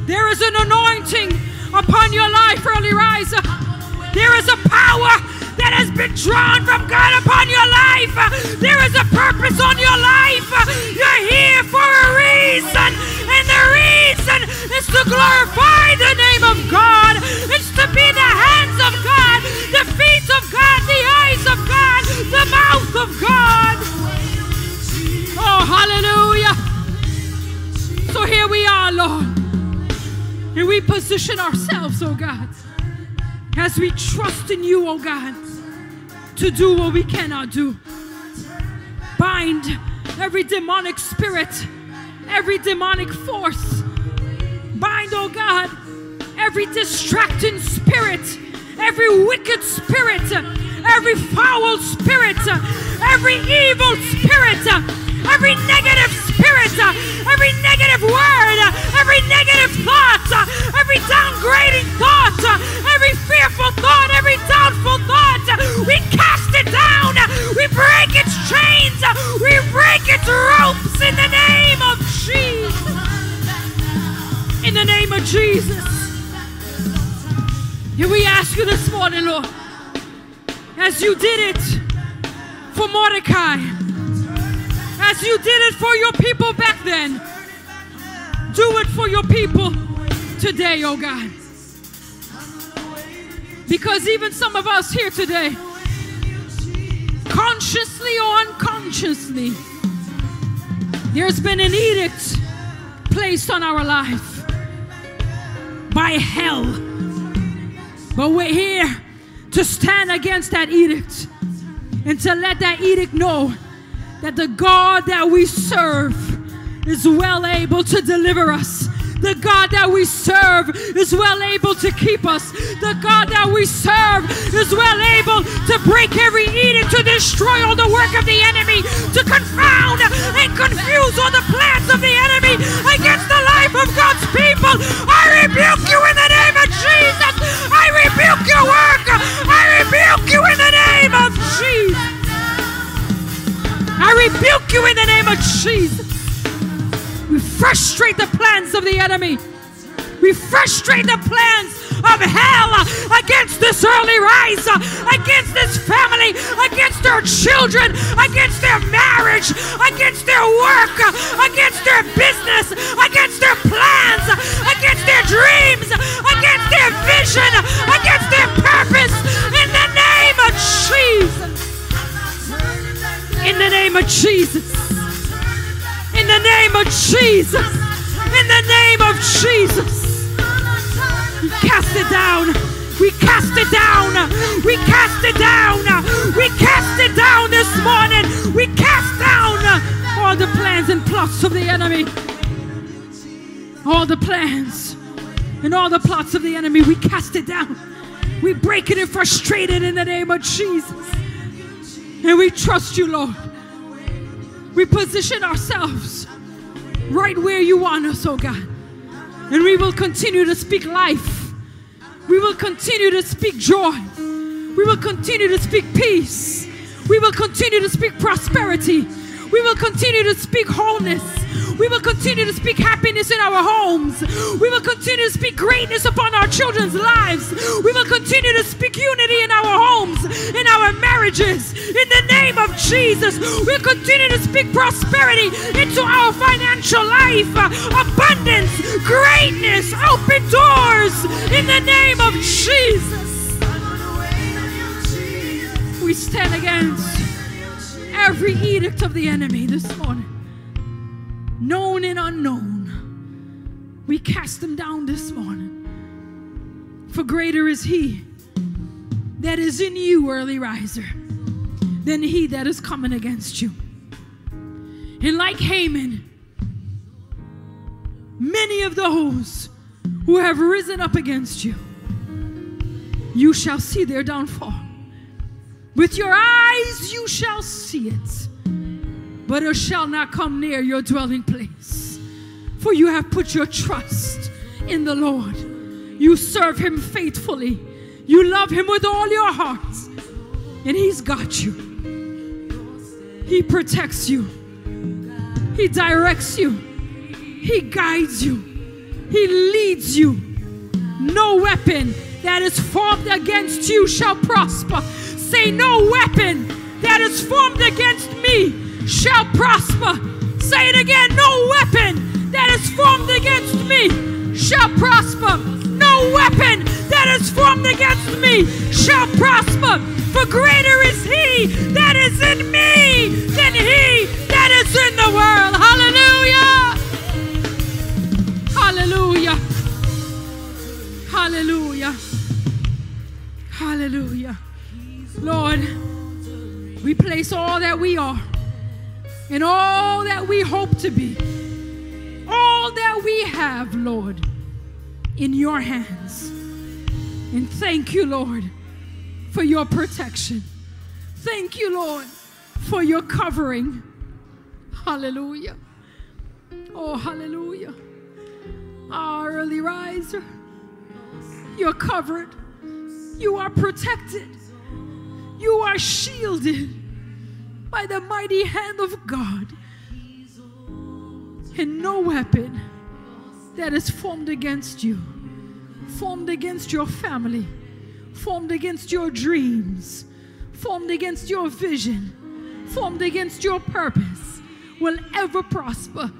There is an anointing upon your life, early riser. There is a power that has been drawn from God upon your life. There is a purpose on your life. You're here for a reason, and the reason is to glorify the name of God. It's to be the hands of God, the feet of God, the eyes of God, the mouth of God. Oh, hallelujah. So here we are, Lord. And we position ourselves, oh God, as we trust in you, oh God, to do what we cannot do. Bind every demonic spirit, every demonic force. Bind, oh God, every distracting spirit, every wicked spirit, every foul spirit, every evil spirit every negative spirit, every negative word, every negative thought, every downgrading thought, did it for Mordecai as you did it for your people back then. Do it for your people today, oh God. Because even some of us here today, consciously or unconsciously, there's been an edict placed on our life by hell. But we're here to stand against that edict and to let that edict know that the God that we serve is well able to deliver us the God that we serve is well able to keep us. The God that we serve is well able to break every edict, to destroy all the work of the enemy, to confound and confuse all the plans of the enemy against the life of God's people. I rebuke you in the name Jesus. I rebuke your work. I rebuke you in the name of Jesus. I rebuke you in the name of Jesus. We frustrate the plans of the enemy. We frustrate the plans of hell uh, against this early rise, uh, against this family, against their children, against their marriage, against their work, uh, against their business, against their plans, against their dreams, against their vision, against their purpose. In the name of Jesus. In the name of Jesus. In the name of Jesus. In the name of Jesus. We cast it down. We cast it down. We cast it down. We cast it down this morning. We cast down all the plans and plots of the enemy. All the plans and all the plots of the enemy. We cast it down. We break it and frustrate it in the name of Jesus. And we trust you, Lord. We position ourselves right where you want us, oh God. And we will continue to speak life. We will continue to speak joy. We will continue to speak peace. We will continue to speak prosperity. We will continue to speak wholeness. We will continue to speak happiness in our homes. We will continue to speak greatness upon our children's lives. We will continue to speak unity in our homes, in our marriages. In the name of Jesus, we'll continue to speak prosperity into our financial life, abundance, greatness, open doors. In the name of Jesus, we stand against every edict of the enemy this morning, known and unknown. We cast them down this morning. For greater is He that is in you, early riser, than He that is coming against you. And like Haman, many of those who have risen up against you, you shall see their downfall. With your eyes you shall see it, but it shall not come near your dwelling place. For you have put your trust in the Lord. You serve him faithfully. You love him with all your heart. And he's got you. He protects you. He directs you. He guides you. He leads you. No weapon that is formed against you shall prosper say, No weapon that is formed against me shall prosper. Say it again, no weapon that is formed against me shall prosper. No weapon that is formed against me shall prosper. For greater is he that is in me than he that is in the world. Hallelujah. Hallelujah. Hallelujah. Hallelujah. Lord, we place all that we are and all that we hope to be, all that we have, Lord, in your hands. And thank you, Lord, for your protection. Thank you, Lord, for your covering. Hallelujah. Oh, hallelujah. Our early riser, you're covered, you are protected. You are shielded by the mighty hand of God. And no weapon that is formed against you, formed against your family, formed against your dreams, formed against your vision, formed against your purpose, will ever prosper.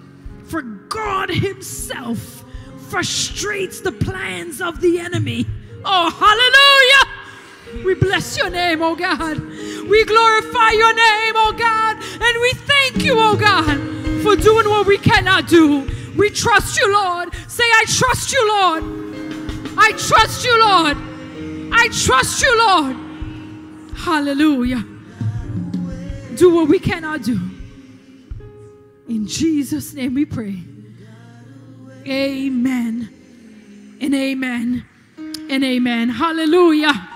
For God Himself frustrates the plans of the enemy. Oh, hallelujah! We bless your name, oh God. We glorify your name, oh God. And we thank you, oh God, for doing what we cannot do. We trust you, Lord. Say, I trust you, Lord. I trust you, Lord. I trust you, Lord. Hallelujah. Do what we cannot do. In Jesus' name we pray. Amen and amen and amen. Hallelujah.